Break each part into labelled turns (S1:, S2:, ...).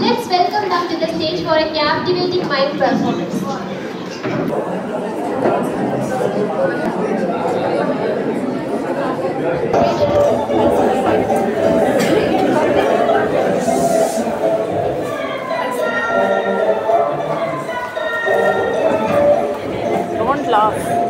S1: Let's welcome them to the stage for a captivating mime performance.
S2: Don't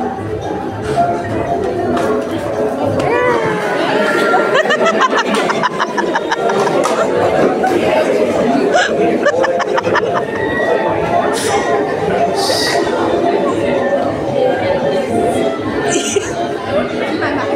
S2: 你
S3: 买吧。